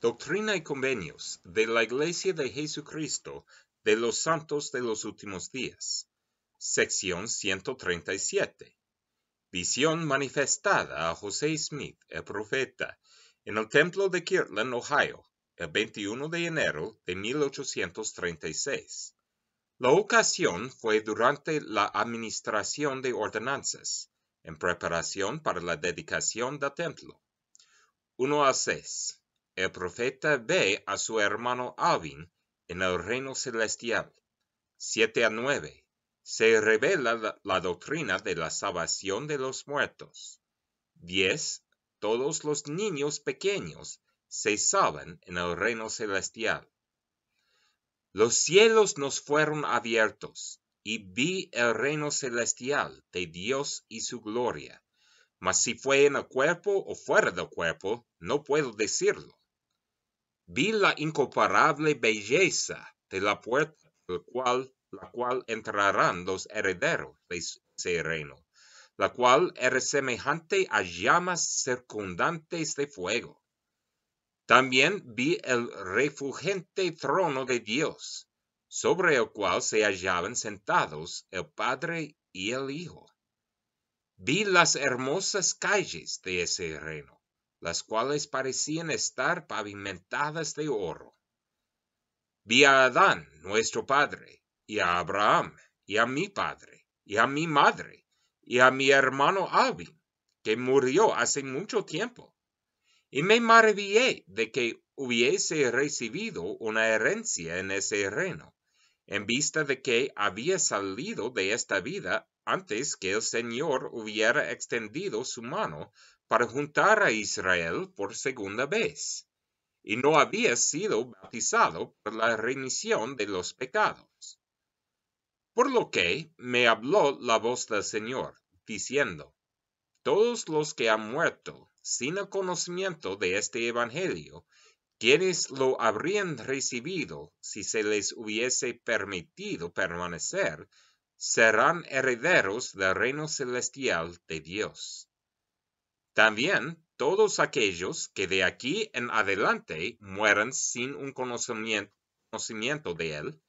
Doctrina y Convenios de la Iglesia de Jesucristo de los Santos de los Últimos Días. Sección 137. Visión manifestada a José Smith, el profeta, en el templo de Kirtland, Ohio, el 21 de enero de 1836. La ocasión fue durante la administración de ordenanzas, en preparación para la dedicación del templo. 1 a 6. El profeta ve a su hermano Alvin en el reino celestial. 7 a 9. Se revela la, la, doctrina de la salvación de los muertos. 10. Todos los niños pequeños se salvan en el reino celestial. Los cielos nos fueron abiertos, y vi el reino celestial de Dios y su gloria. Mas si fue en el cuerpo o fuera del cuerpo, no puedo decirlo. Vi la incomparable belleza de la puerta, cual, la cual entrarán los herederos de ese reino, la cual era semejante a llamas circundantes de fuego. También vi el refulgente trono de Dios, sobre el cual se hallaban sentados el Padre y el Hijo. Vi las hermosas calles de ese reino, las cuales parecían estar pavimentadas de oro. Vi a Adán, nuestro padre, y a Abraham, y a mi padre, y a mi madre, y a mi hermano Alvin, que murió hace mucho tiempo y me maravillé de que hubiese recibido una herencia en ese reino, en vista de que había salido de esta vida antes que el Señor hubiera extendido su mano para juntar a Israel por segunda vez, y no había sido bautizado por la remisión de los pecados. Por lo que me habló la voz del Señor, diciendo, Todos los que han muerto sin el conocimiento de este Evangelio, quienes lo habrían recibido si se les hubiese permitido permanecer, serán herederos del reino celestial de Dios. También todos aquellos que de aquí en adelante mueran sin un conocimiento, de él,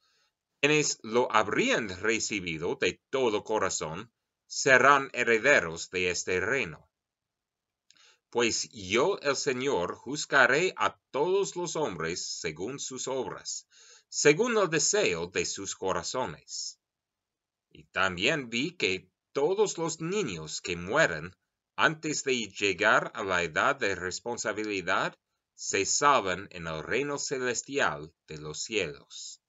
quienes lo habrían recibido de todo corazón, serán herederos de este reino pues yo el Señor juzgaré a todos los hombres según sus obras, según el deseo de sus corazones. Y también vi que todos los niños que mueren antes de llegar a la edad de responsabilidad se salvan en el reino celestial de los cielos.